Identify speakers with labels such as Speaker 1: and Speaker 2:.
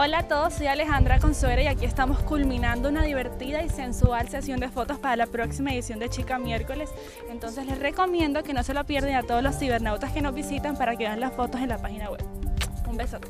Speaker 1: Hola a todos, soy Alejandra Consuera y aquí estamos culminando una divertida y sensual sesión de fotos para la próxima edición de Chica Miércoles. Entonces les recomiendo que no se lo pierdan a todos los cibernautas que nos visitan para que vean las fotos en la página web. Un besote.